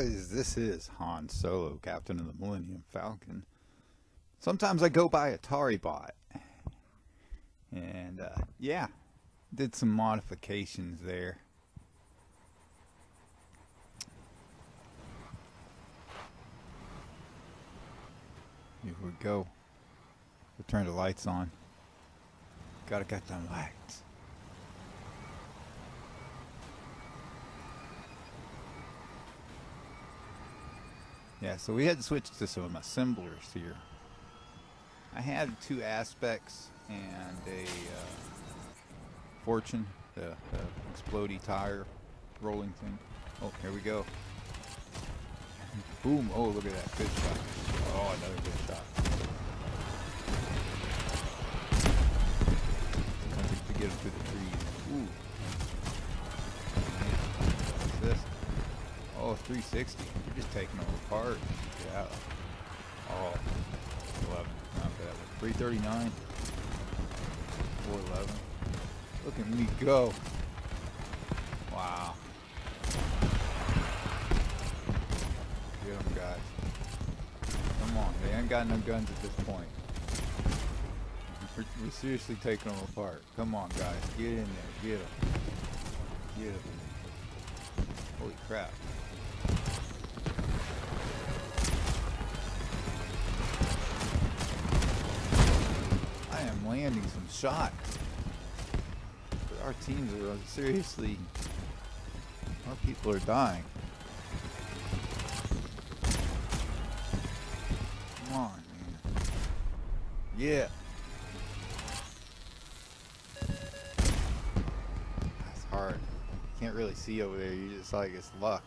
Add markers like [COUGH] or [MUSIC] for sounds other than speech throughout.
guys, this is Han Solo, Captain of the Millennium Falcon. Sometimes I go by Ataribot. And, uh, yeah, did some modifications there. Here we go. We'll turn the lights on. Gotta get them lights. Yeah, so we had to switch to some assemblers here. I had two aspects and a uh, fortune, the, the explodey tire rolling thing. Oh, here we go. Boom! Oh, look at that. Good shot. Oh, another good shot. To get him through the trees. Ooh. What's this? Oh, 360. You're taking them apart. Yeah. Oh, 11. Not bad. 339. 411. Look at me go. Wow. Get them, guys. Come on. They ain't got no guns at this point. We're, we're seriously taking them apart. Come on, guys. Get in there. Get them. Get them. Holy crap. I am landing some shots. But our teams are uh, seriously. Our people are dying. Come on, man. Yeah. That's hard. Can't really see over there. You just like it's luck.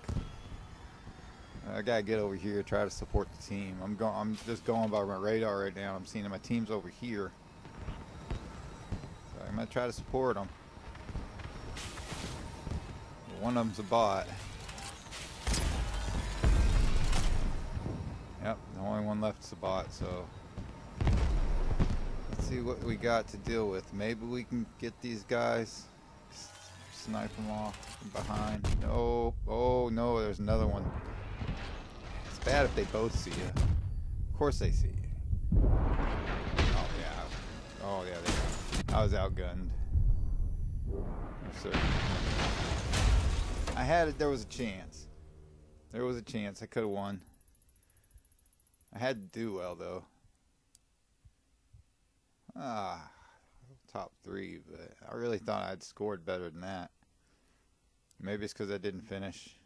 I gotta get over here, try to support the team. I'm going. I'm just going by my radar right now. I'm seeing my team's over here. Gonna try to support them. One of them's a bot. Yep, the only one left is a bot. So let's see what we got to deal with. Maybe we can get these guys. Snipe them off from behind. No. Oh no, there's another one. It's bad if they both see you. Of course they see you. I was outgunned. Certain. I had it. There was a chance. There was a chance. I could have won. I had to do well though. Ah, top three, but I really thought I'd scored better than that. Maybe it's because I didn't finish.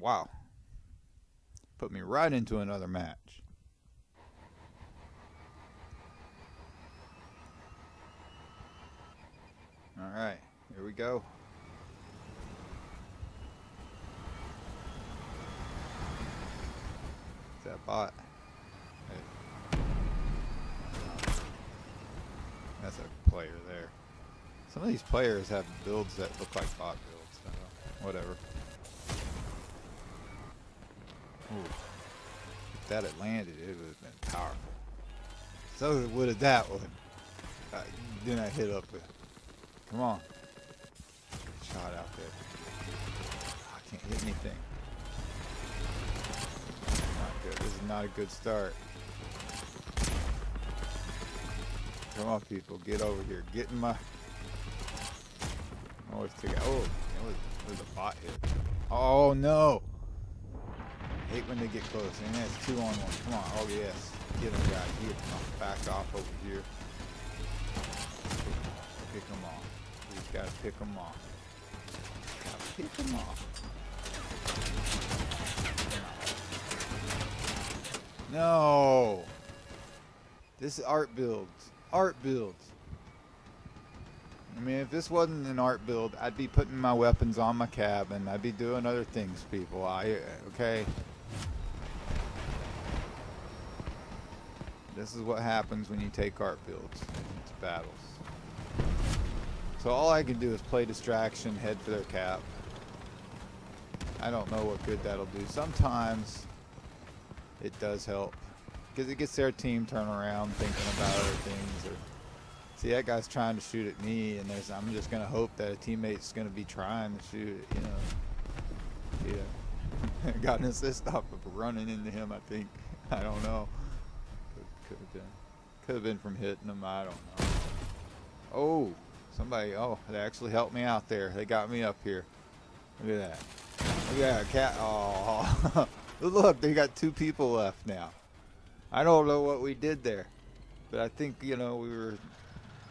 Wow. Put me right into another match. All right, here we go. That bot. That's a player there. Some of these players have builds that look like bot builds. So whatever. Ooh. If that had landed, it would have been powerful. So would have that one. Uh, then I hit up with. Come on. Shot out there. I can't hit anything. Not good. This is not a good start. Come on, people. Get over here. Get in my. Always take out. Oh, it was, it was a bot hit. Oh, no. I hate when they get close. And that's two on one. Come on. Oh, yes. Get him, guys. Get him. Back off over here. Pick him off. Gotta pick them off. Gotta pick them off. No. This is art builds. Art builds. I mean, if this wasn't an art build, I'd be putting my weapons on my cabin. I'd be doing other things, people. I okay. This is what happens when you take art builds into battles. So all I can do is play distraction, head for their cap. I don't know what good that'll do. Sometimes it does help because it gets their team turn around thinking about other things. Or see that guy's trying to shoot at me, and there's I'm just gonna hope that a teammate's gonna be trying to shoot. You know, yeah. [LAUGHS] Got an assist off of running into him, I think. I don't know. Could, could have been. Could have been from hitting him. I don't know. Oh, somebody. Oh, they actually helped me out there. They got me up here. Look at that. Look at that cat. Oh, [LAUGHS] look, they got two people left now. I don't know what we did there, but I think you know we were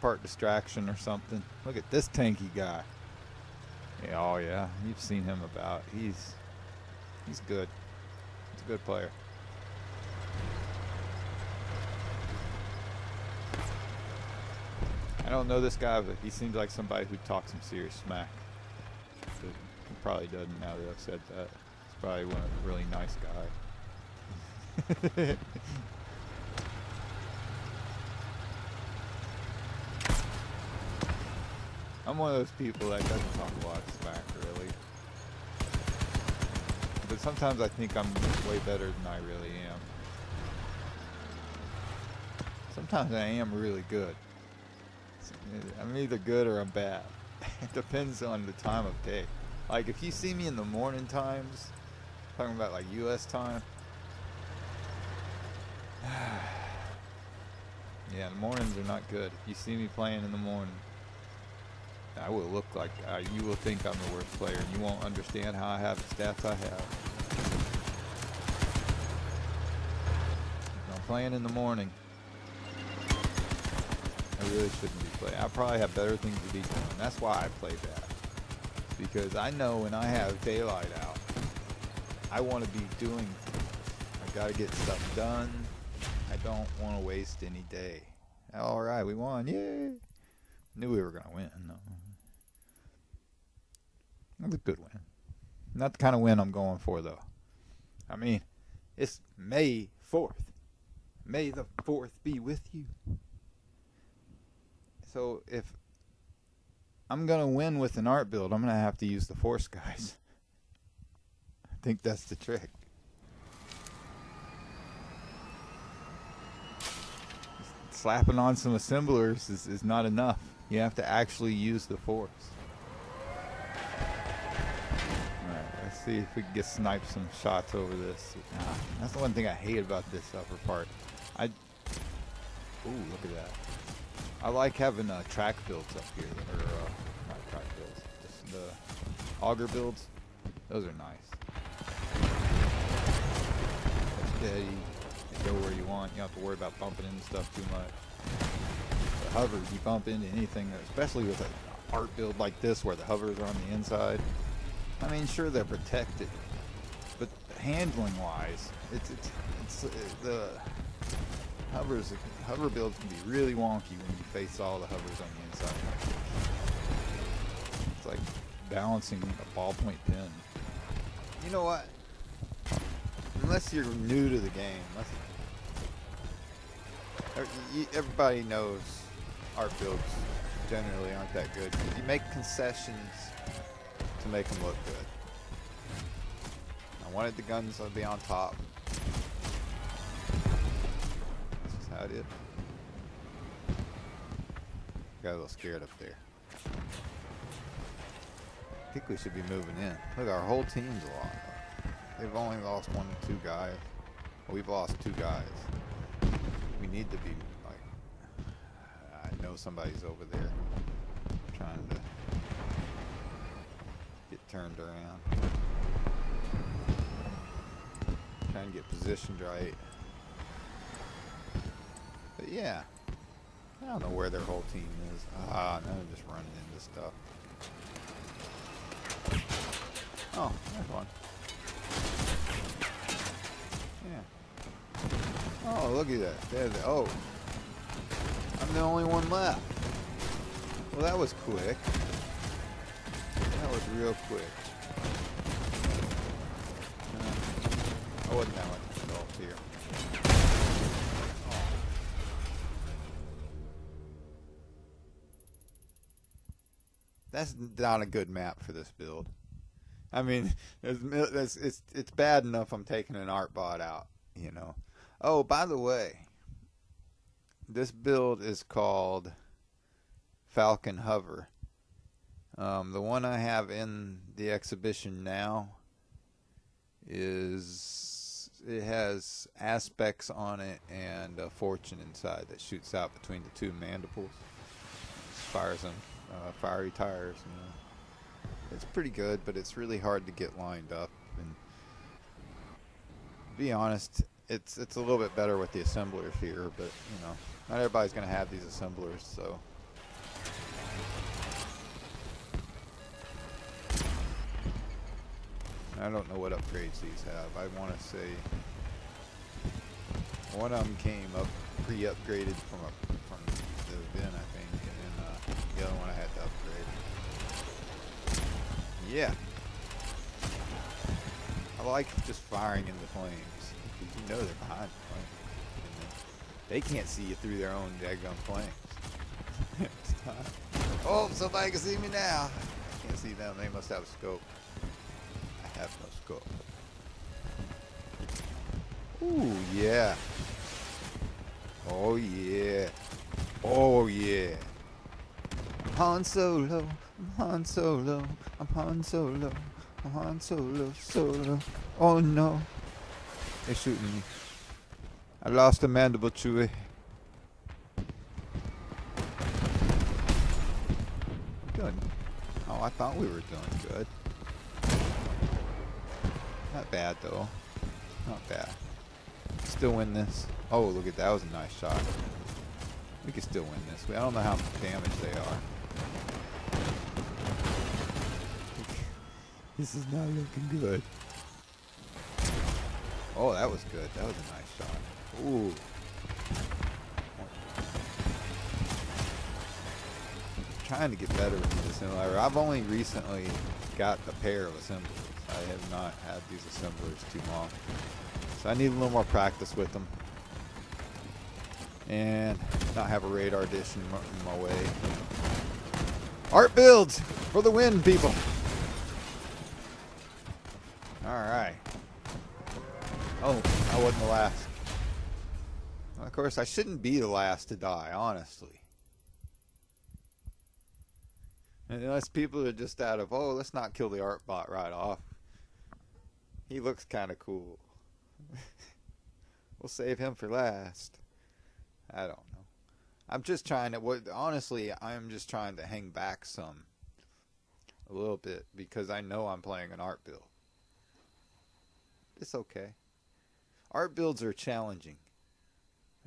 part distraction or something. Look at this tanky guy. Yeah, oh yeah, you've seen him about. He's he's good. He's a good player. I don't know this guy, but he seems like somebody who talks some serious smack. But he probably doesn't now that I've said that. He's probably one of really nice guy. [LAUGHS] I'm one of those people that doesn't talk a lot of smack, really. But sometimes I think I'm way better than I really am. Sometimes I am really good. I'm either good or I'm bad. [LAUGHS] it depends on the time of day. Like if you see me in the morning times, talking about like U.S. time. [SIGHS] yeah, the mornings are not good. If you see me playing in the morning, I will look like uh, you will think I'm the worst player, and you won't understand how I have the stats I have. If I'm playing in the morning. I really shouldn't be playing. I probably have better things to be doing. That's why I play that. Because I know when I have daylight out, I want to be doing I got to get stuff done. I don't want to waste any day. All right, we won. Yay. Knew we were going to win. No. That's a good win. Not the kind of win I'm going for, though. I mean, it's May 4th. May the 4th be with you. So if I'm going to win with an art build, I'm going to have to use the force [LAUGHS] guys. I think that's the trick. Slapping on some assemblers is, is not enough. You have to actually use the force. Alright, let's see if we can get snipe some shots over this. that's the one thing I hate about this upper part. I... Ooh, look at that. I like having uh, track builds up here, or uh, not track builds, just the auger builds. Those are nice. You go where you want. You don't have to worry about bumping into stuff too much. The hovers, you bump into anything, especially with an art build like this where the hovers are on the inside. I mean, sure they're protected, but handling wise, it's it's it's uh, the hovers hover builds can be really wonky when you face all the hovers on the inside. It's like balancing a ballpoint pen. You know what? Unless you're new to the game, everybody knows art builds generally aren't that good. You make concessions to make them look good. I wanted the guns to be on top. About it. Got a little scared up there. I think we should be moving in. Look, our whole team's lost. They've only lost one, or two guys. Well, we've lost two guys. We need to be like. I know somebody's over there trying to get turned around. Trying to get positioned right. But yeah. I don't know where their whole team is. Ah, now they're just running into stuff. Oh, there's one. Yeah. Oh, look at that. There's the, oh. I'm the only one left. Well, that was quick. That was real quick. Uh, I wasn't that much involved here. That's not a good map for this build. I mean, [LAUGHS] it's, it's, it's bad enough I'm taking an art bot out, you know. Oh, by the way, this build is called Falcon Hover. Um, the one I have in the exhibition now is it has aspects on it and a fortune inside that shoots out between the two mandibles. Fires them, uh, fiery tires. You know. It's pretty good, but it's really hard to get lined up. And be honest, it's it's a little bit better with the assemblers here, but you know, not everybody's gonna have these assemblers, so. I don't know what upgrades these have. I want to say one of them came up pre-upgraded from a from the bin, I the other one I had to upgrade. Yeah. I like just firing in the flames. You know they're behind the flames. They can't see you through their own daggone flames. [LAUGHS] oh, somebody can see me now. I can't see them. They must have a scope I have no scope. Ooh, yeah. Oh, yeah. Oh, yeah. Han Solo. I'm Han Solo. I'm Han Solo. I'm Han Solo. Solo. Oh, no. They're shooting me. I lost a mandible, Chewie. Good. Oh, I thought we were doing good. Not bad though. Not bad. Still win this. Oh, look at that. was a nice shot. We can still win this. I don't know how much damage they are. This is not looking good. Oh, that was good. That was a nice shot. Ooh. I'm trying to get better with the assembler. I've only recently got a pair of assemblers. I have not had these assemblers too long. So I need a little more practice with them. And not have a radar dish in my, in my way. Art builds for the win, people. Alright. Oh, I wasn't the last. Of course, I shouldn't be the last to die, honestly. Unless people are just out of, oh, let's not kill the art bot right off. He looks kind of cool. [LAUGHS] we'll save him for last. I don't know. I'm just trying to. Honestly, I'm just trying to hang back some, a little bit because I know I'm playing an art build. It's okay. Art builds are challenging.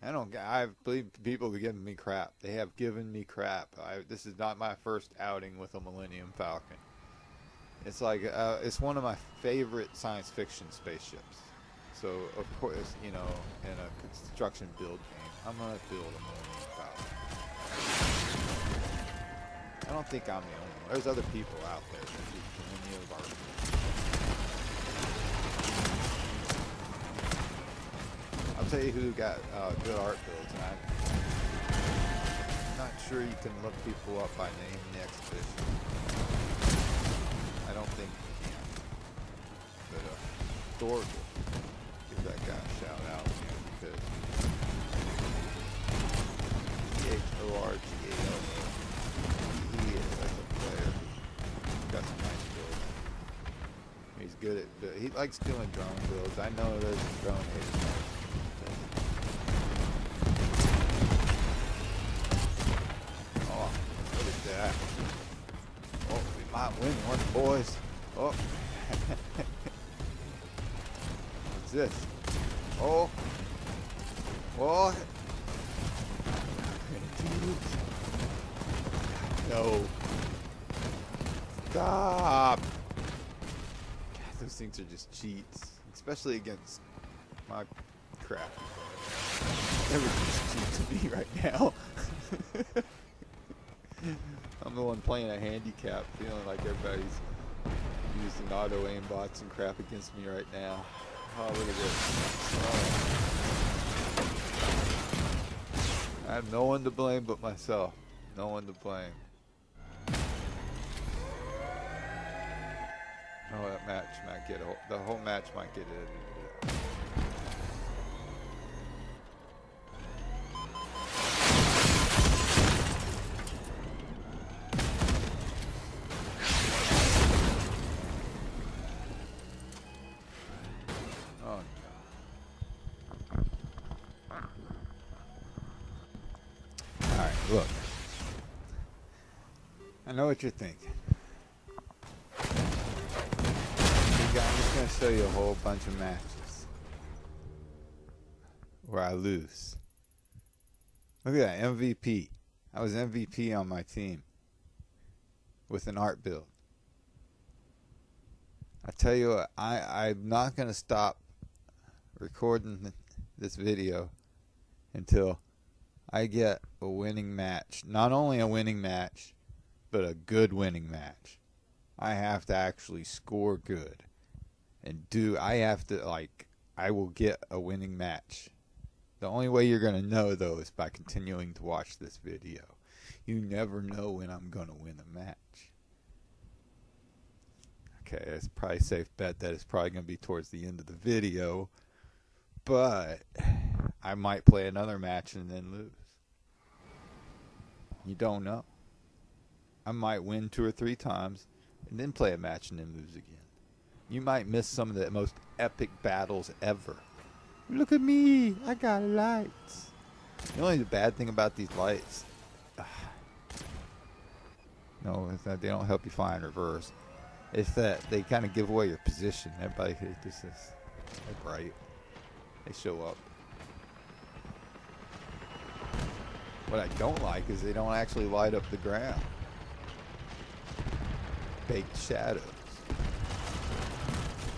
I don't. I believe people have given me crap. They have given me crap. I, this is not my first outing with a Millennium Falcon. It's like uh, it's one of my favorite science fiction spaceships. So of course, you know, in a construction build game, I'm gonna build a Millennium Falcon. I don't think I'm the only one. There's other people out there that do tell you who got uh, good art builds, and I'm not sure you can look people up by name in the expedition. I don't think you can. But uh, Thor give that guy a shout out man, because T-H-O-R-G-A-L he is as a player. He's got some nice builds. He's good at he likes doing drone builds. I know there's drone haters. That? Oh, we might win one, boys. Oh. [LAUGHS] What's this? Oh. Oh. [LAUGHS] No. Stop. God, those things are just cheats. Especially against my crap. Everything's cheap to me right now. [LAUGHS] I'm the one playing a handicap, feeling like everybody's using auto aim bots and crap against me right now. Oh, look at this. Oh. I have no one to blame but myself. No one to blame. Oh, that match might get, the whole match might get edited. Look. I know what you're thinking. I'm just going to show you a whole bunch of matches where I lose. Look at that, MVP. I was MVP on my team with an art build. I tell you what, I, I'm not going to stop recording this video until I get a winning match. Not only a winning match, but a good winning match. I have to actually score good. And do I have to like I will get a winning match. The only way you're going to know though is by continuing to watch this video. You never know when I'm going to win a match. Okay, it's probably safe bet that it's probably going to be towards the end of the video, but I might play another match and then lose. You don't know. I might win two or three times and then play a match and then lose again. You might miss some of the most epic battles ever. Look at me, I got lights. The only bad thing about these lights, [SIGHS] no, that they don't help you fly in reverse. It's that they kind of give away your position. Everybody, this is bright. They show up. What I don't like is they don't actually light up the ground. Baked shadows.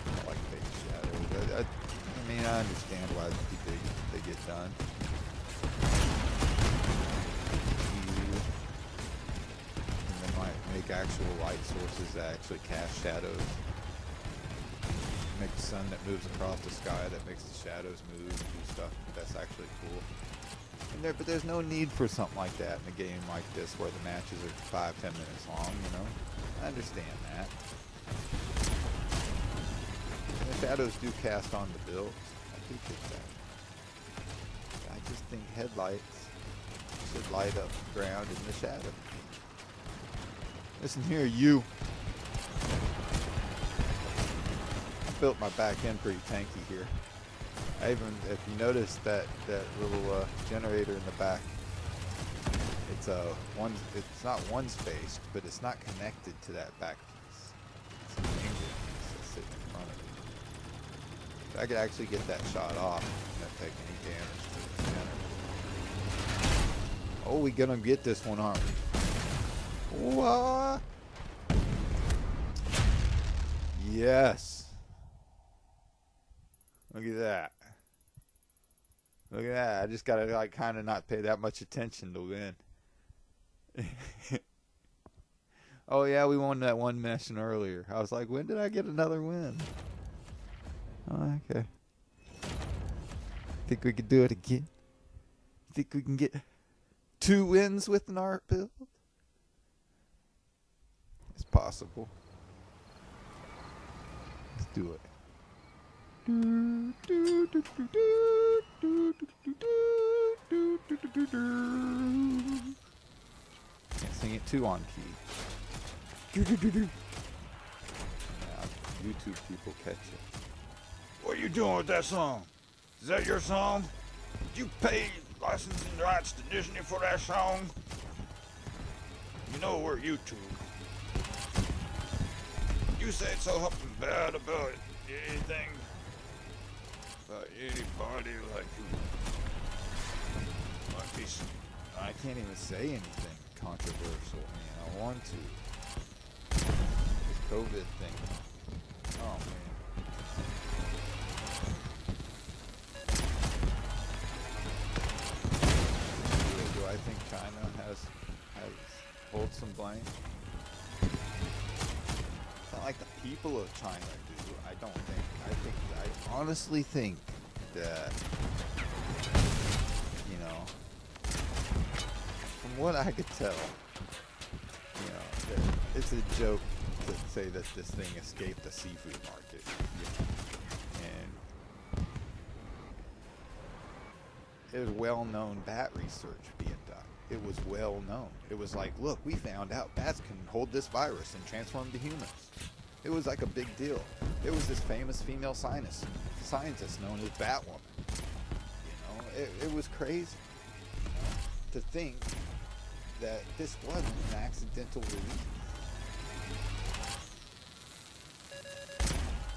I like baked shadows. I, I, I mean, I understand why they, they get done. And they might make actual light sources that actually cast shadows. Make the sun that moves across the sky that makes the shadows move and do stuff. That's actually cool. And there, but there's no need for something like that in a game like this where the matches are five, ten minutes long, you know? I understand that. And the shadows do cast on the build. I do get that. I just think headlights should light up the ground in the shadow. Listen here, you. I built my back end pretty tanky here. I even, if you notice that that little uh, generator in the back, it's a uh, one. It's not one spaced, but it's not connected to that back piece. It's an angle piece that's sitting in front of it. I could actually get that shot off and not take any damage to the generator. Oh, we gonna get this one, aren't we? What? Yes. Look at that. Look at that. I just gotta like kind of not pay that much attention to win. [LAUGHS] oh yeah, we won that one mission earlier. I was like, when did I get another win? Oh, okay. Think we could do it again? Think we can get two wins with an art build? It's possible. Let's do it. Can't sing it too on key. YouTube people catch it. What are you doing with that song? Is that your song? Did you pay licensing rights to Disney for that song? You know we're YouTube you say something bad about anything, about anybody like you, I can't even say anything controversial, man. I want to. This COVID thing. Oh, man. Like the people of China do. I don't think. I think. I honestly think that you know, from what I could tell, you know, it's a joke to say that this thing escaped the seafood market. And it was well-known bat research being done. It was well known. It was like, look, we found out bats can hold this virus and transform to humans. It was like a big deal. It was this famous female scientist, scientist known as Batwoman. You know, it, it was crazy to think that this wasn't an accidental release.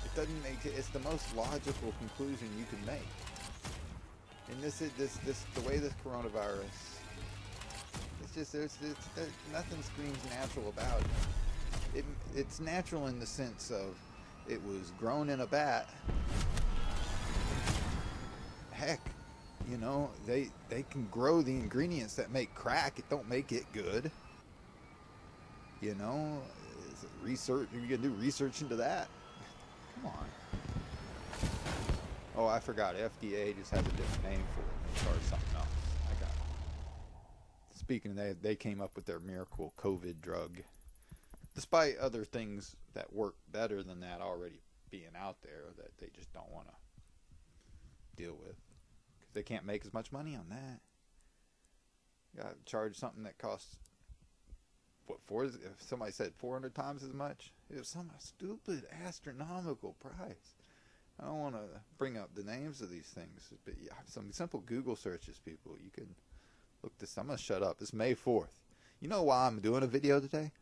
It doesn't make it. It's the most logical conclusion you can make. And this is this this the way this coronavirus. It's just there's, there's nothing screams natural about it. It. It's natural in the sense of it was grown in a bat. Heck, you know they they can grow the ingredients that make crack. It don't make it good. You know, research. You can do research into that. Come on. Oh, I forgot. FDA just has a different name for it or something else. I got it. Speaking of that, they came up with their miracle COVID drug. Despite other things that work better than that already being out there that they just don't want to deal with. Because they can't make as much money on that. You got to charge something that costs, what, four, if somebody said 400 times as much? It was some stupid, astronomical price. I don't want to bring up the names of these things, but some simple Google searches, people. You can look this. I'm gonna shut up. It's May 4th. You know why I'm doing a video today?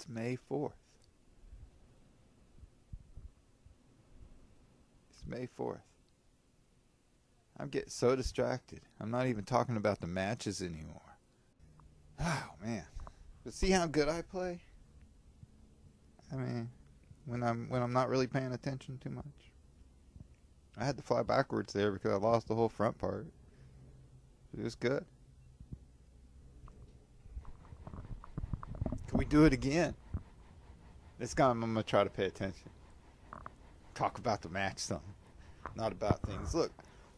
It's May 4th. It's May 4th. I'm getting so distracted. I'm not even talking about the matches anymore. Oh man. But see how good I play? I mean, when I'm when I'm not really paying attention too much. I had to fly backwards there because I lost the whole front part. It was good. Can we do it again? This time I'm gonna try to pay attention. Talk about the match some, not about things. Look,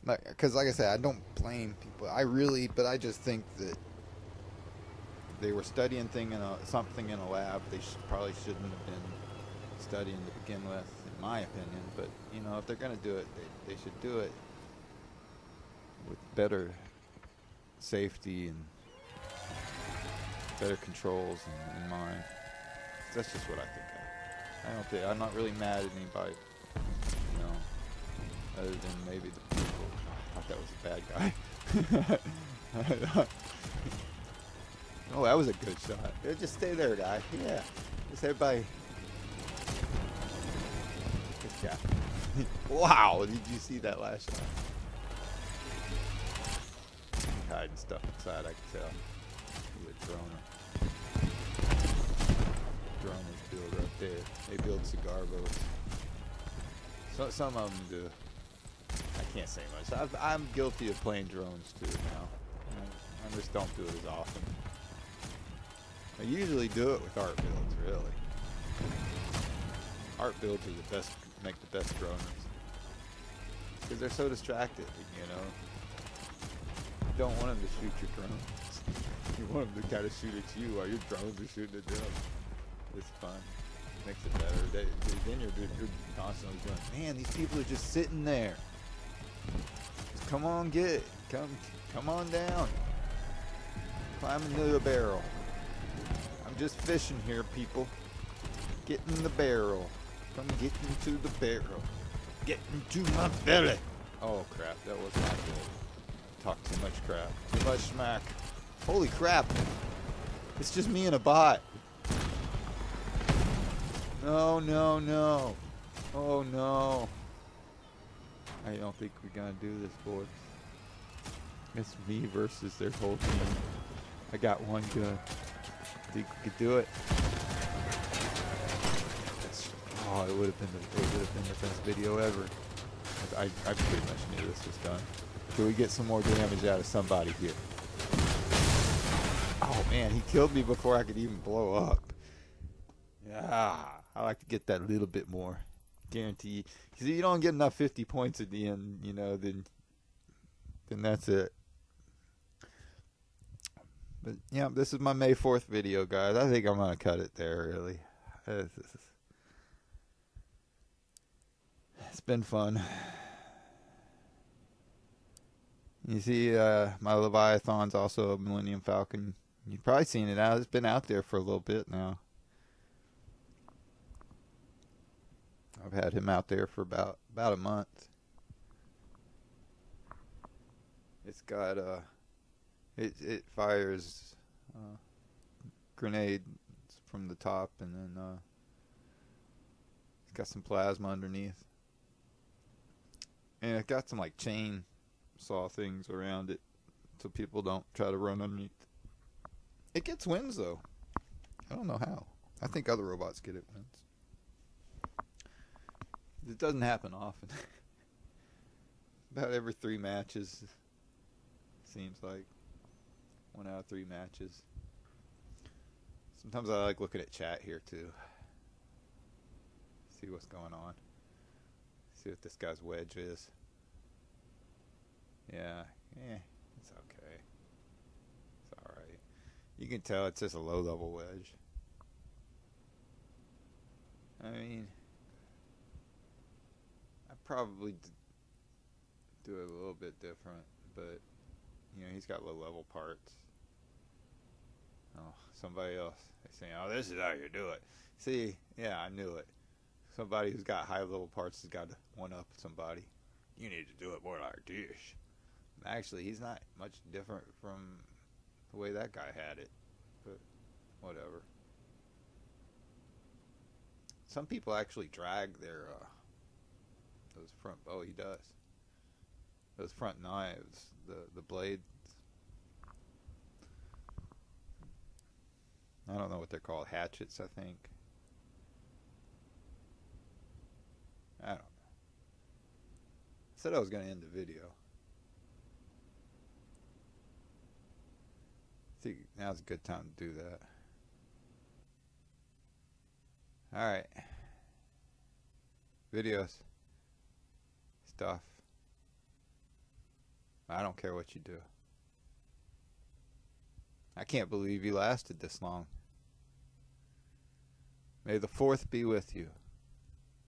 because like, like I said, I don't blame people. I really, but I just think that they were studying thing in a, something in a lab. They probably shouldn't have been studying to begin with, in my opinion. But you know, if they're to do it, they, they should do it with better safety and better controls in, in mind. That's just what I think. Of. I don't think I'm not really mad at anybody, you know, other than maybe the people. I thought that was a bad guy. [LAUGHS] oh, that was a good shot. Just stay there, guy. Yeah, just everybody yeah. [LAUGHS] wow, did you see that last shot? Hiding stuff inside, I can tell. The droner. Cigar. So, some of them do. I can't say much. i am guilty of playing drones too now. I just don't do it as often. I usually do it with art builds, really. Art builds are the best make the best drones. Because they're so distracted, you know. You don't want them to shoot your drones. [LAUGHS] you want them to kind of shoot at you while your drones are shooting at them. It's fun. Makes it better. They, then you're, you're constantly going, man, these people are just sitting there. Just come on, get. Come, come on down. Climb into the barrel. I'm just fishing here, people. Get in the barrel. Come get into the barrel. Get into my belly. Oh crap, that was not good. Talk too much crap. Too much smack. Holy crap. It's just me and a bot. No, no, no. Oh no. I don't think we're gonna do this, boys. It's me versus their whole team. I got one gun. Think we could do it? Oh, it would have been the it would have been the best video ever. I, I pretty much knew this was done. Can we get some more damage out of somebody here? Oh man, he killed me before I could even blow up. Yeah, I like to get that little bit more. Guarantee. Because if you don't get enough 50 points at the end, you know, then then that's it. But yeah, this is my May 4th video, guys. I think I'm gonna cut it there. Really, it's been fun. You see, uh, my Leviathan's also a Millennium Falcon. You've probably seen it out. It's been out there for a little bit now. I've had him out there for about about a month. It's got uh It it fires uh, grenades from the top, and then uh, it's got some plasma underneath, and it got some like chain saw things around it, so people don't try to run underneath. It gets wins though. I don't know how. I think other robots get it wins. It doesn't happen often. [LAUGHS] About every three matches, seems like. One out of three matches. Sometimes I like looking at chat here too. See what's going on. See what this guy's wedge is. Yeah, yeah, it's okay. It's alright. You can tell it's just a low level wedge. I mean, probably do it a little bit different, but you know, he's got low level parts. Oh, somebody else. They say, "Oh, this is how you do it." See, yeah, I knew it. Somebody who's got high level parts has got to one up somebody. You need to do it more like this. Actually, he's not much different from the way that guy had it, but whatever. Some people actually drag their uh, those front. Oh, he does. Those front knives, the the blades. I don't know what they're called. Hatchets, I think. I don't know. Said I was going to end the video. I think now's a good time to do that. Alright. Videos. Stuff. I don't care what you do. I can't believe you lasted this long. May the fourth be with you.